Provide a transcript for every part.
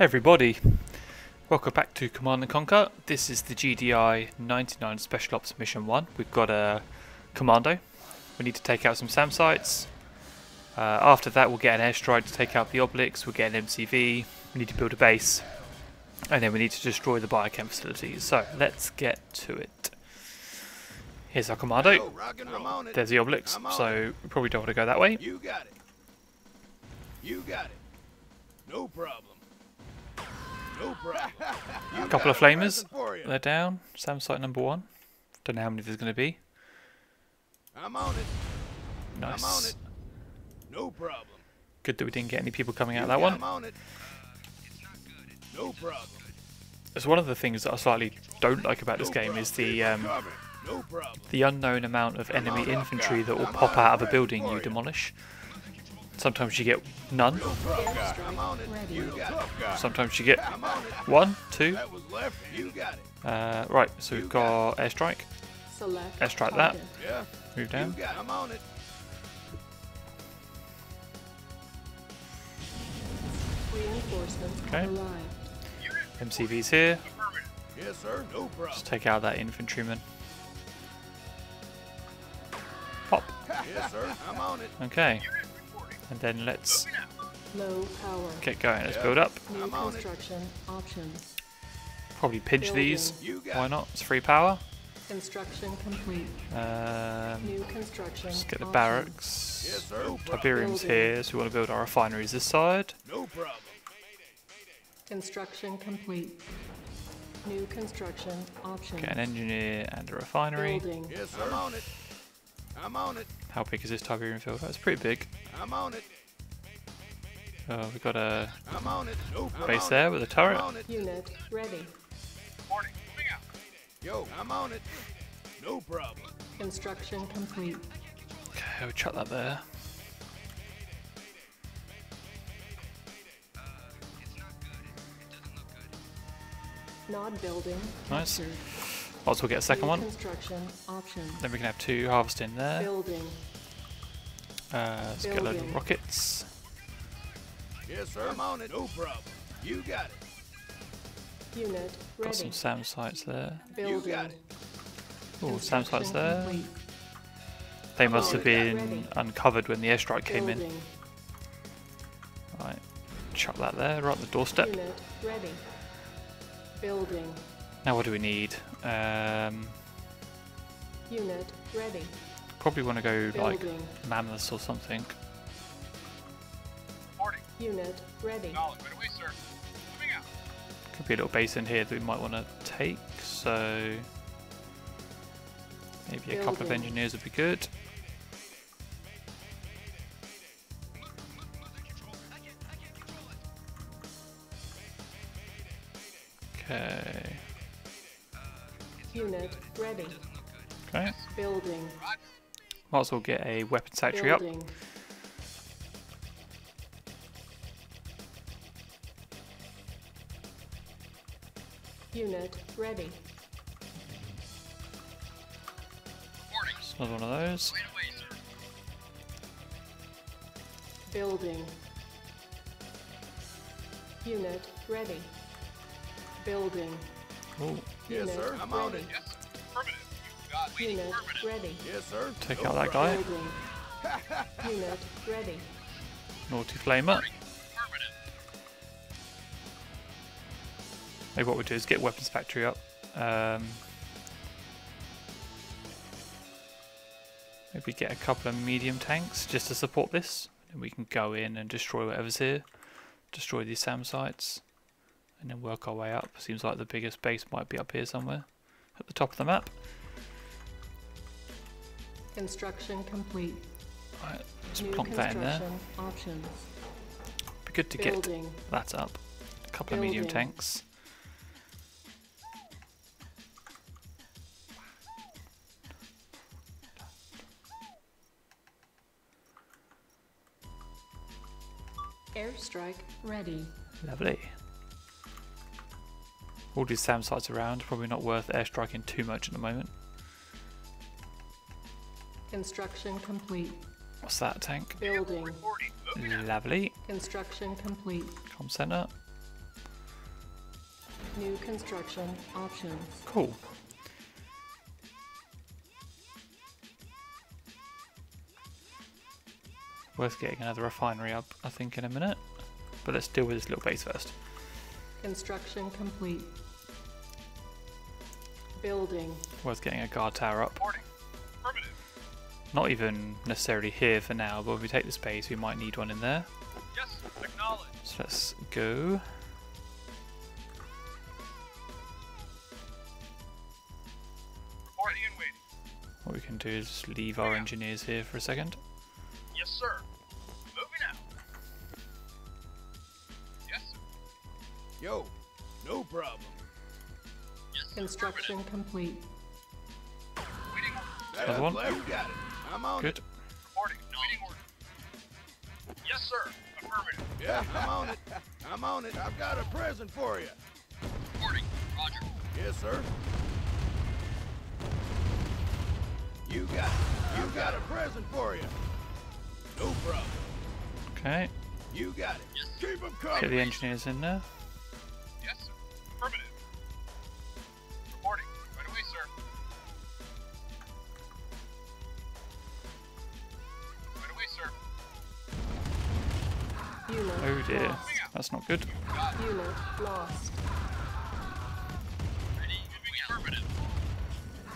everybody, welcome back to Command & Conquer. This is the GDI 99 Special Ops Mission 1. We've got a commando. We need to take out some SAM sites. Uh, after that we'll get an airstrike to take out the obelisks, we'll get an MCV, we need to build a base, and then we need to destroy the biochem facilities. So let's get to it. Here's our commando. There's the obelisks, so we probably don't want to go that way. You got it. You got it. No problem. No problem. A couple of flamers. They're down. SAM site number one. Don't know how many there's going to be. I'm on it. Nice. I'm on it. No problem. Good that we didn't get any people coming out of that one. I'm on it. No problem. It's one of the things that I slightly don't like about this game is the um, the unknown amount of enemy infantry that will pop out of a building you demolish. Sometimes you get none. No problem. I'm on it. You got it. Sometimes you get I'm on it. one, two. That was left. You got it. Uh, right, so we've got airstrike. Airstrike that. Yeah. Move down. You got it. I'm on it. Reinforcements Okay. have arrived. MCV's here. Yes, sir. No problem. Let's take out that infantryman. Pop. Yes, sir. I'm on it. Okay. And then let's Low power. get going. Let's Yeah. build up. New I'm on it. construction options. Probably pinch Building. these. Why not? It's free power. Construction complete. Um, New construction let's get the options. barracks. Yes, sir. No. Tiberium's here, so we want to build our refineries this side. No problem. Construction complete. New construction options. Get an engineer and a refinery. Building. Yes, sir. I'm on it. I'm on it. How big is this Tiberium field? That's pretty big. I'm on it. Uh, we've got a I'm on it. No problem. base there with a turret. I'm on it. Unit ready. Yo, I'm on it. No problem. Construction complete. Okay, we'll chuck that there. Nod building. Nice. Captured. Might as well get a second one. Then we can have two harvesting there. Building. Uh, let's get a load of rockets. Yes, sir. I'm on it. No problem. You got it. Unit ready. Got some SAM sites there. You got it. Oh, SAM sites there. complete. They must have Ready. been uncovered when the airstrike came in. Building. Right, chuck that there, right on the doorstep. Unit ready. Building. Now what do we need? Um, Unit ready. probably want to go like Building. mammoths or something. Unit ready. Could be a little base in here that we might want to take, so maybe a couple of engineers would be good. Okay, Unit ready. okay. Building. Might as well get a weapons factory up. Unit ready. It's another one of those. Building. Unit ready. Building. Oh, Yes, Unit sir. I'm on ready. it. Unit ready. Yes, sir. take No out that guy. Building. Unit ready. Naughty flamer. Maybe what we do is get weapons factory up. Um, maybe get a couple of medium tanks just to support this. And we can go in and destroy whatever's here. Destroy these SAM sites. And then work our way up. Seems like the biggest base might be up here somewhere. At the top of the map. Construction complete. Right, let's New plonk that in there. options. Be good to get that up. A couple of medium Building. tanks. Airstrike ready. Lovely. All these SAM sites around, probably not worth airstriking too much at the moment. Construction complete. What's that tank? Building. Lovely. Construction complete. Com center. New construction options. Cool. Worth getting another refinery up, I think, in a minute. But let's deal with this little base first. Construction complete. Building. Worth getting a guard tower up. Not even necessarily here for now, but if we take the space, we might need one in there. Yes, acknowledge. So let's go. Reporting and waiting. What we can do is leave our engineers here for a second. Construction complete. Affirmative. Another one? You got it. I'm on Good. Reporting. Waiting order. Yes, sir. Affirmative. Yeah, I'm on it. I'm on it. I've got a present for you. Reporting. Roger. Yes, sir. You got it. You got a present for you. No problem. Okay. You got it. Yes. Keep them coming. Get the engineers in there. That's not good. Unit lost.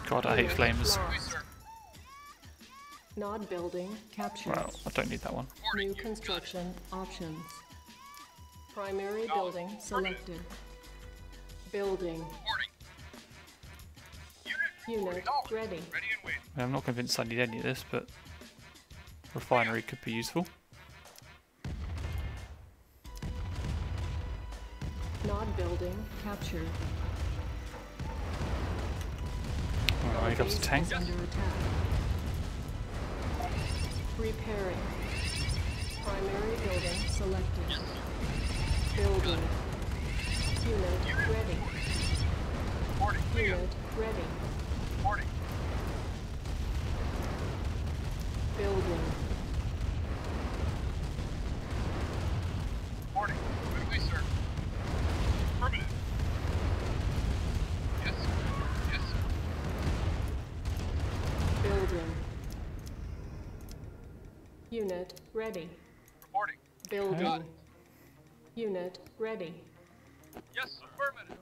God, I hate Unit flames. Right away, lost. sir. Nod building captured. Well, I don't need that one. New construction options. Primary building selected. Building. Unit. Unit ready. Ready and. I'm not convinced I need any of this, but refinery could be useful. Captured. Alright, here comes the tank. is under attack. Repairing. Primary building selected. Building. Unit ready. Unit ready. Reporting. Building. Reporting. Right away, sir. Affirmative. Yes, sir. Yes, sir. Building. Unit ready. Reporting. Building. Unit ready. Yes, sir. Affirmative.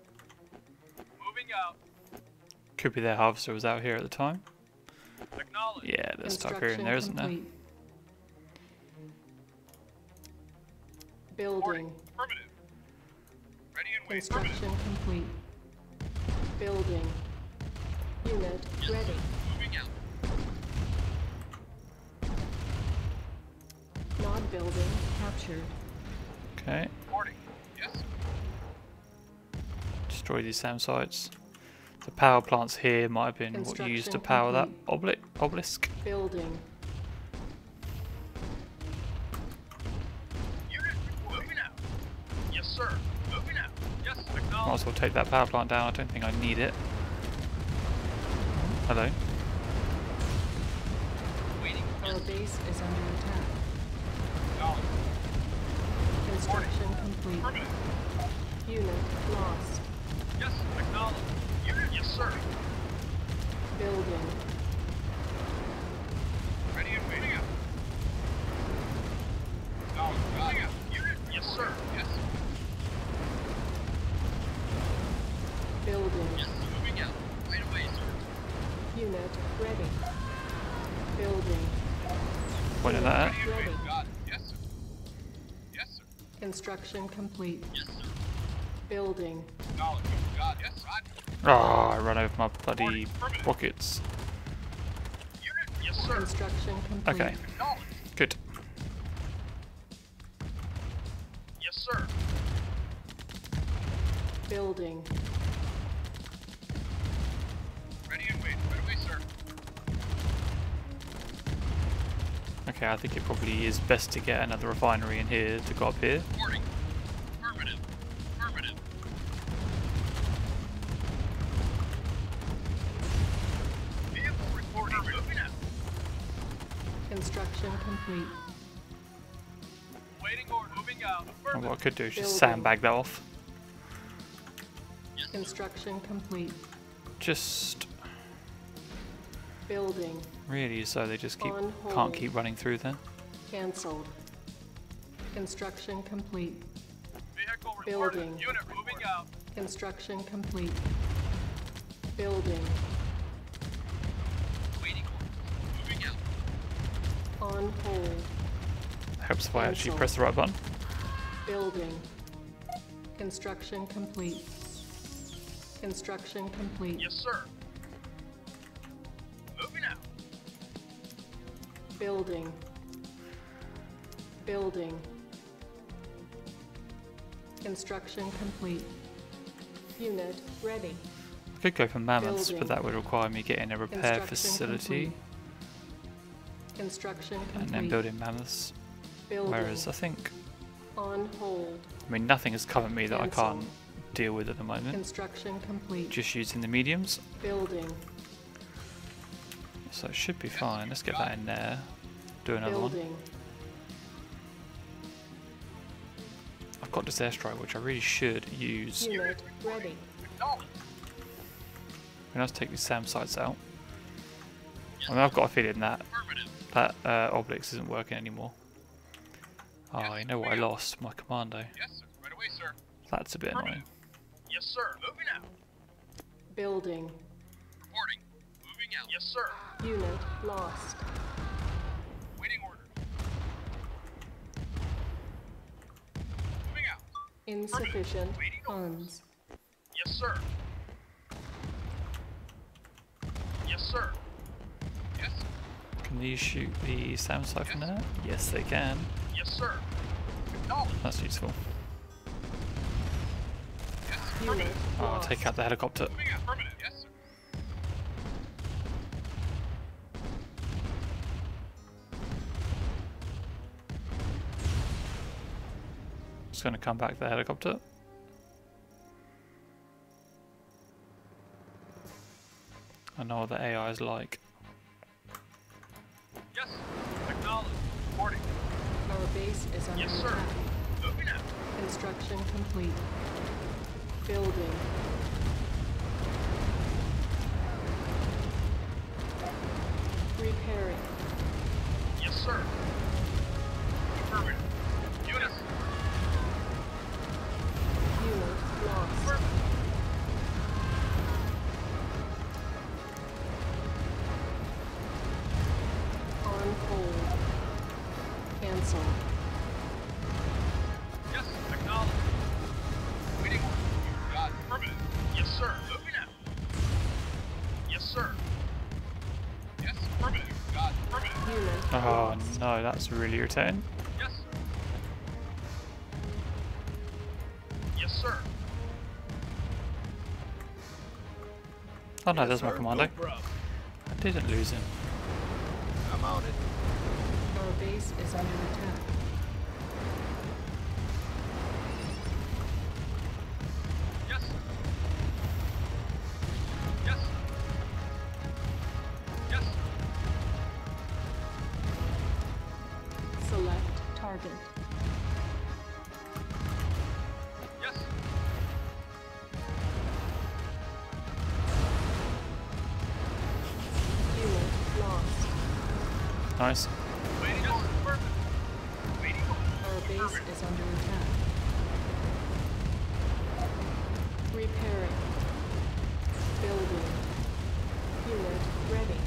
Moving out. Could be their harvester was out here at the time. Acknowledge. Yeah, there's stuff here in there, isn't there? complete. Reporting. Building. Affirmative. Ready and waiting. Construction complete. Building. Unit Yes, ready. Building captured. Okay. Reporting. Yes. Destroy these SAM sites. The power plants here might have been what you used to power that obli obelisk. Building. Unit. Moving out. Yes, sir. Moving out. Yes, Might as well take that power plant down. I don't think I need it. Hello. Our base is under attack. Construction complete. Unit lost. Yes, acknowledge. Unit. Yes, sir. Building. Ready and waiting out. Acknowledge. Moving out. Unit. Yes, sir. Yes. Building. Yes, moving out. Right away, sir. Unit ready. Building. Point at that. Ready and Ready. waiting. Got it. Yes, sir. Yes, sir. Construction complete. Yes, sir. Building. Acknowledge. Got. Yes. Oh, I run over my bloody rockets. Yes, sir. Construction complete. Okay, good. Yes, sir. Building. Okay, I think it probably is best to get another refinery in here to go up here. Reporting. Affirmative. Affirmative. Vehicle reporting. Construction complete. Waiting order. Moving out. And what I could do is just Building. sandbag that off. Construction complete. Just Building. really so they just keep can't keep running through then. Cancelled. Construction complete. Vehicle reported. Building. Unit moving out. Construction complete. Building. Waiting. Moving out. On hold. Helps if I actually press the right button. Building. Construction complete. Construction complete. Yes, sir. Building. Building. Construction complete. Unit ready. I could go for mammoths, Building. but that would require me getting a repair facility complete. Construction and then building mammoths. Building. Whereas I think, On hold. I mean, nothing has covered me that I can't deal with at the moment. Construction complete. Just using the mediums, Building. So it should be fine. Let's get that in there. Do another one. I've got this airstrike, which I really should use. Unit ready. Acknowledged. And let's take these SAM sites out. I mean, I've got a feeling that that uh, obelisk isn't working anymore. Oh, you know what I lost? My commando. Yes, sir. Right away, sir. That's a bit annoying. Yes, sir. Moving out. Building. Reporting. Moving out. Yes, sir. Unit lost. Waiting order. Moving out. Insufficient funds. Yes, sir. Yes, sir. Yes. Can these shoot the SAM site from there? Yes, they can. Yes, sir. Acknowledged. That's useful. Yes. Unit Affirmative. Oh, I'll take out the helicopter. Out. Yes, going to come back to the helicopter. I know what the AI is like. Yes. Acknowledged. Reporting. Our base is under Yes, attack. Moving. Construction complete. Building. That's really irritating. Yes. Yes, sir. Oh no, there's my commando. bro. I didn't lose him. I'm on it. Our base is under attack. Base is under attack. Repairing. Building. Unit ready.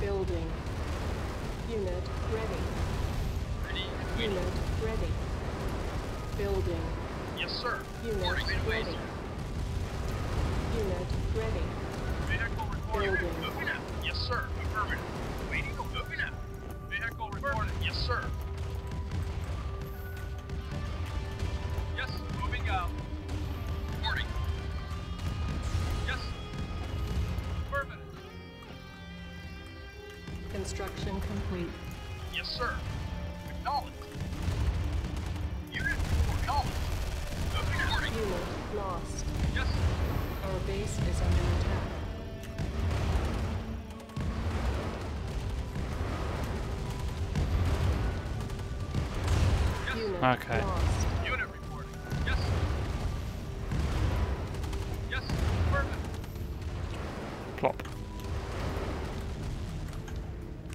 Building. Unit ready. Ready. Unit ready. Building. Yes, sir. Unit. Ready. Unit ready. Vehicle reporting. Building. Yes, sir. Affirmative. Construction complete. Yes, sir. Acknowledged. Unit acknowledged. Moving. Reporting. Unit lost. Yes. Our base is under attack. Yes. Unit Okay. lost.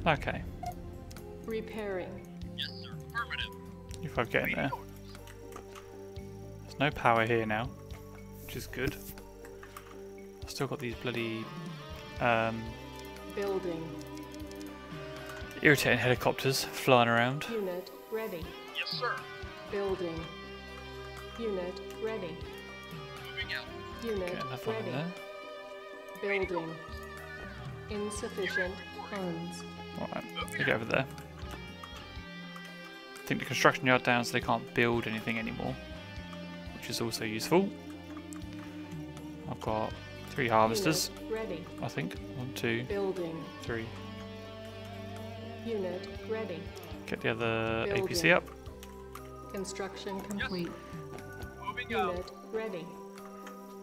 Okay, Repairing. Yes, sir. Affirmative. if I get in there. There's no power here now, which is good. I've still got these bloody um, Building. irritating helicopters flying around. Unit ready. Yes, sir. Building. Unit ready. Moving out. Unit Get enough on ready. there. Building. Insufficient funds. Alright, they get over there. I think the construction yard down so they can't build anything anymore, which is also useful. I've got three harvesters, Unit ready. I think. One, two, Building. three. Unit ready. Get the other APC up. Construction complete. Moving out. Unit ready.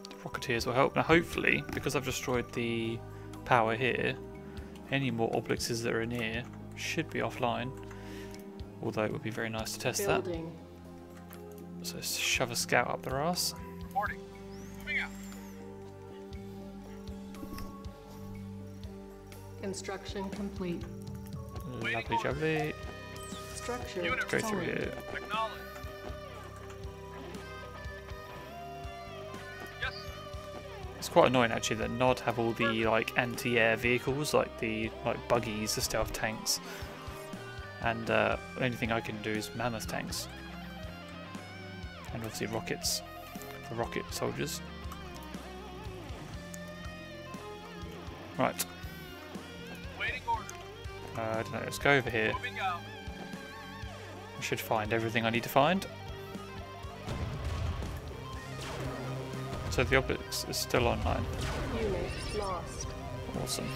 The Rocketeers will help. Now, hopefully, because I've destroyed the power here, any more obelisks that are in here should be offline. Although it would be very nice to test that. So shove a scout up their ass. Reporting. Moving out. Construction complete. Lovely jubbly. Structure Go through here. Acknowledge. Quite annoying actually that Nod have all the like anti-air vehicles, like the like buggies, the stealth tanks, and uh, only thing I can do is mammoth tanks, and obviously rockets, the rocket soldiers. Right, uh, I don't know. Let's go over here. I should find everything I need to find. So the obelisk is still online. Unit lost. Awesome.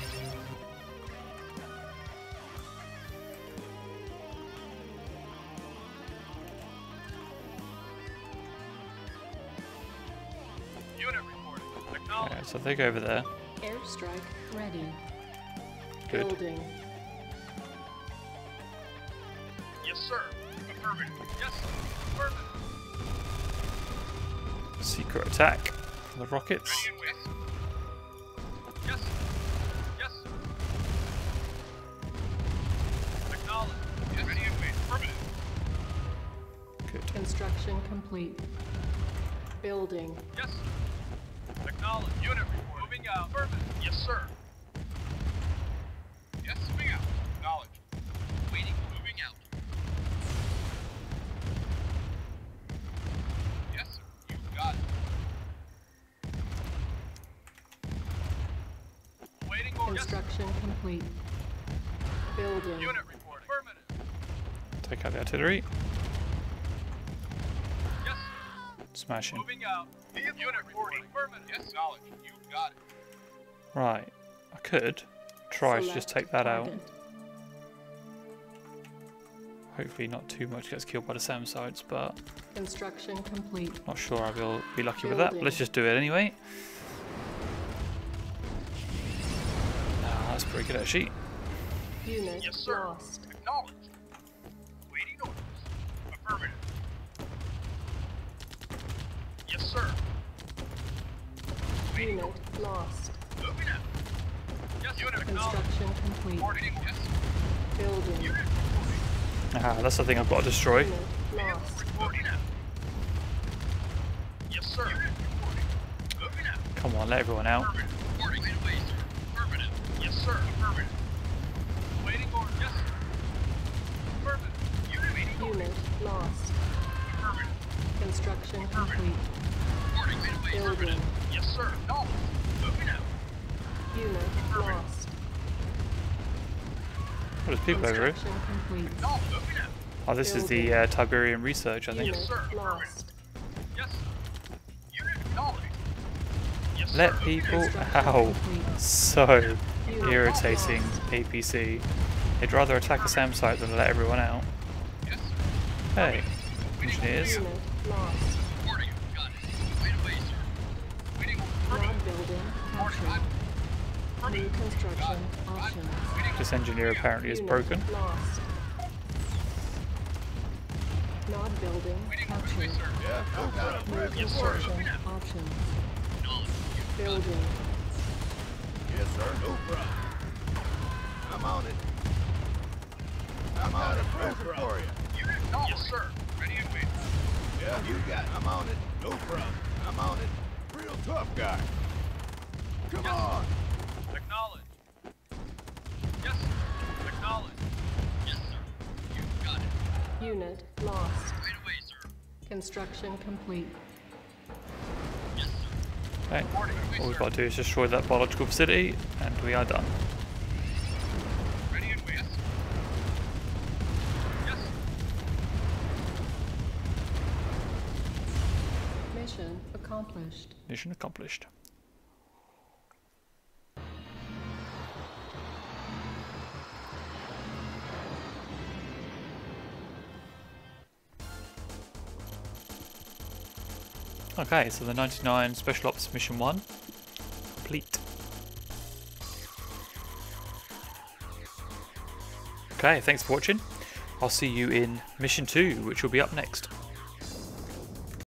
Unit reporting. Acknowledge. So they go over there. Airstrike ready. Good. Building. Yes, sir. Affirmative. Yes, sir. Affirmative. Secret attack from the rockets. Ready and wait. Yes. Yes, sir. Acknowledge. Yes, ready and wait. Affirmative. Good. Construction complete. Building. Yes, sir. Acknowledge. Unit report. Moving out. Affirmative. Yes, sir. Construction complete. Building. Unit report. Affirmative. Take out the artillery. Yes, sir. Smashing. Moving out. Unit reporting. Affirmative. Yes, acknowledge. You got it. Right. I could try to just take that out. Hopefully not too much gets killed by the SAM sites, but Construction complete. not sure I will be lucky with that. But let's just do it anyway. That's pretty good actually. Unit Yes, sir. lost. Acknowledged. Waiting orders. Affirmative. Yes, sir. Waiting Unit orders. lost. Moving out. Yes, unit acknowledged. Construction complete. Reporting. Yes. Building. Unit reporting. Ah, that's the thing I've got to destroy. Unit lost. Reporting out. Yes, sir. Unit reporting. Moving out. Come on, let everyone out. Affirmative. Unit waiting order. Unit lost. Affirmative. Construction complete. Reporting. Right. Building. Affirmative. Yes, sir. No. Moving out. Unit lost. Oh, there's people over here. Complete. No. Moving out. Oh, this is the uh, Tiberium research, I think. Unit Yes, sir. lost. Yes, sir. Unit acknowledged. Yes, Let sir. people Construction out. So irritating, lost. APC. They'd rather attack a SAM site than let everyone out. Hey, engineers. This engineer apparently is broken. Building sir. options. Building. Yes, sir. No problem. I'm on it. I'm for you. Unit acknowledged. Yes, sir. Ready and waiting. Yeah, you got it. I'm on it. No problem. I'm on it. Real tough guy. Come Yes. on. Acknowledge. Yes, sir. Acknowledge. Yes, sir. You got it. Unit lost. Right away, sir. Construction complete. Yes, sir. Right All we've got to do is destroy that biological facility, and we are done. Ready and wait. Yes. Yes. Mission accomplished. Mission accomplished. Okay, so the 99 Special Ops Mission 1 complete. Okay, thanks for watching. I'll see you in Mission 2, which will be up next.